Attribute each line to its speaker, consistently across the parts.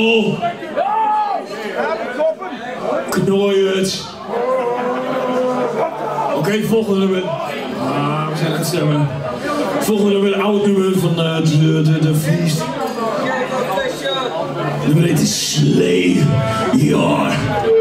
Speaker 1: Merel! Knooi het! Oké, volgende nummer. Ah, we zijn aan het stemmen. Volgende nummer, oud nummer van uh, de, de, de Feast. Nummer 1 is Slay Your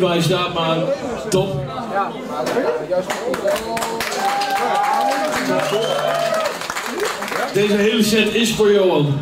Speaker 2: niet je staat, maar top. Deze hele set is voor Johan.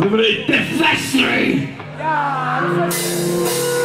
Speaker 3: Nummer 1,
Speaker 2: de
Speaker 4: Defensor! Ja!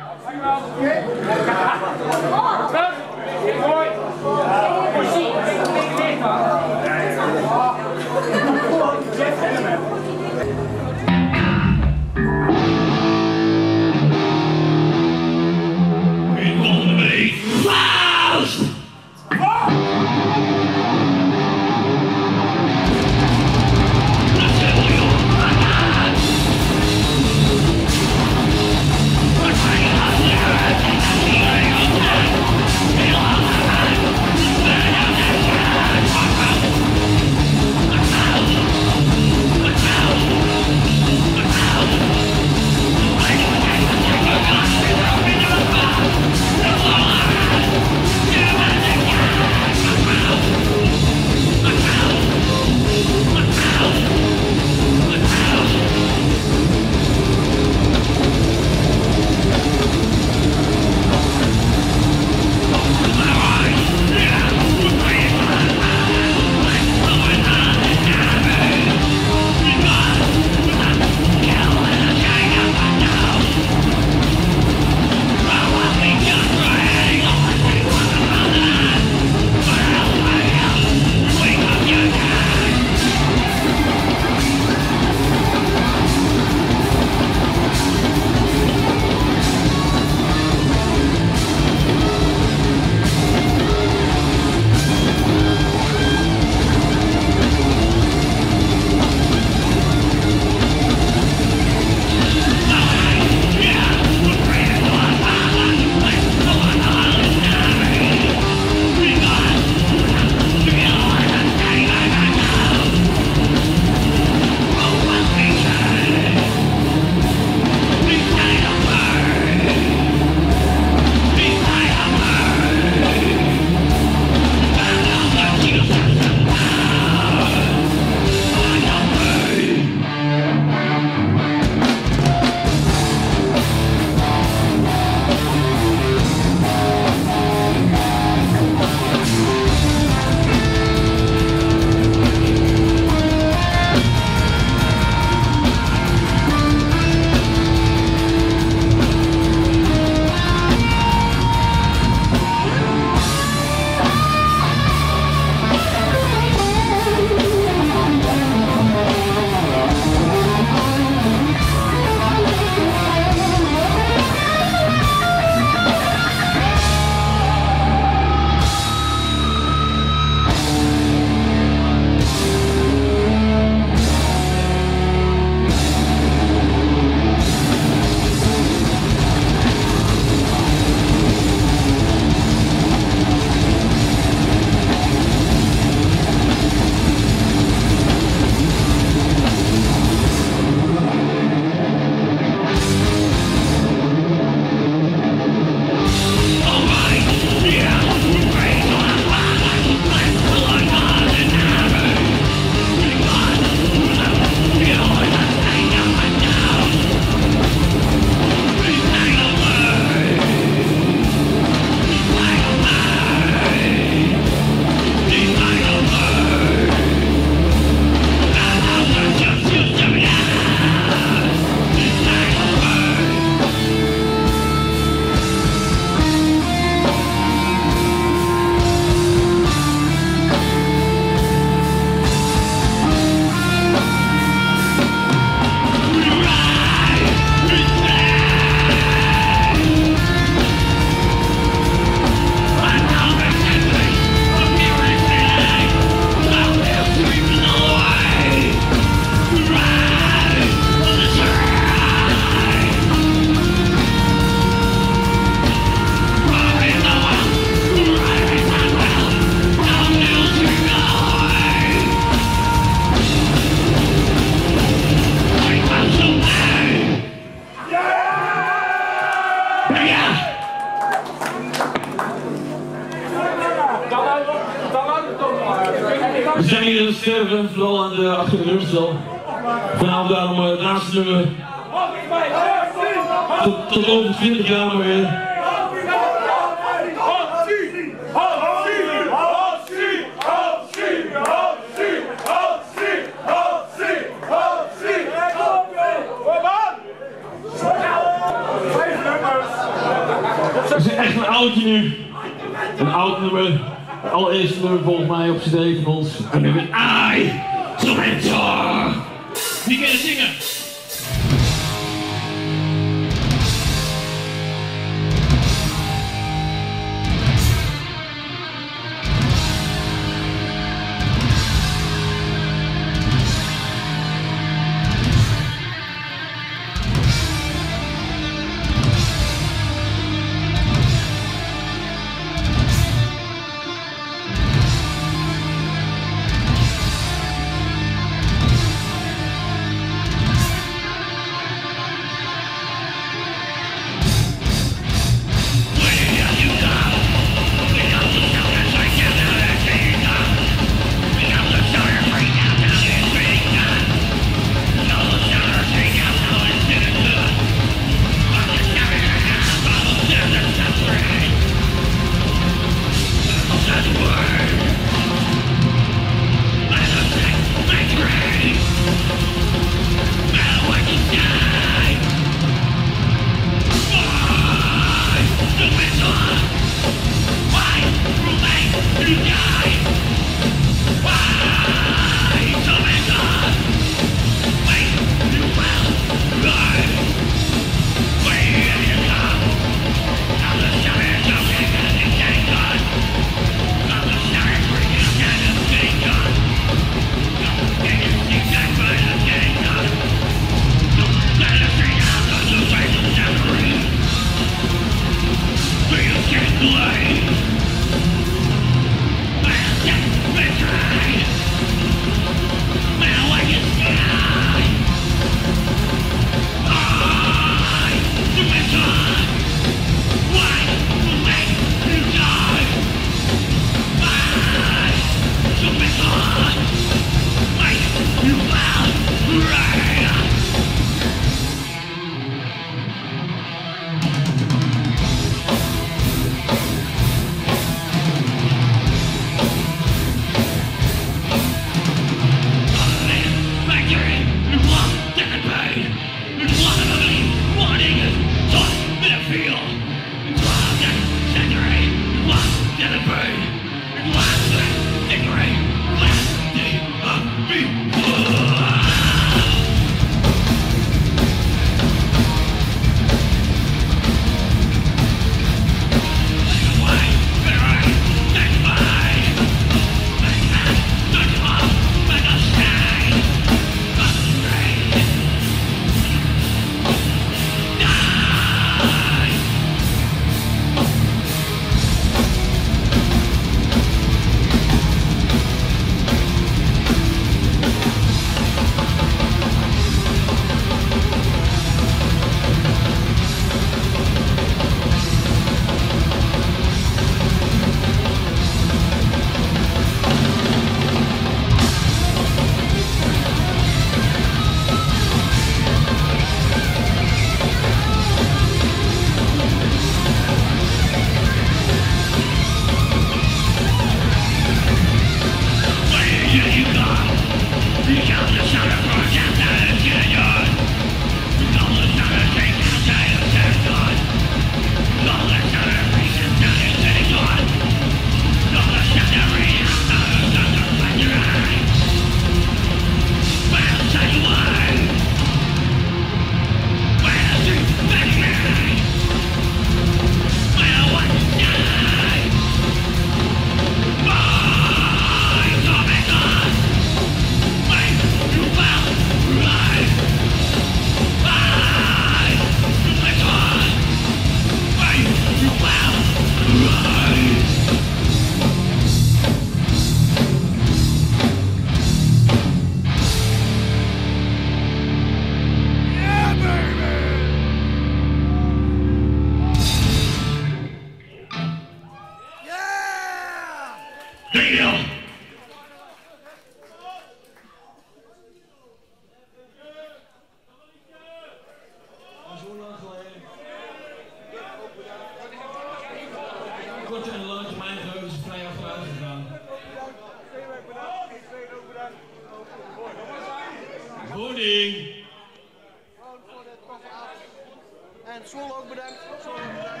Speaker 2: En
Speaker 5: Zwolle ook bedankt. Zwolle bedankt.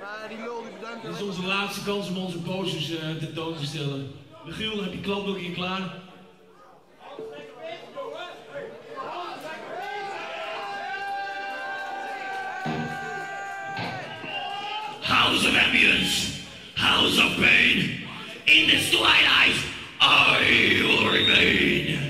Speaker 5: Ja, die lul die bedankt.
Speaker 1: Dit is onze laatste kans om onze posters uh, tentoon te stellen. Michiel, heb je klapboekje klaar?
Speaker 2: House of Ambulance, House of Pain, in this twilight, I will remain.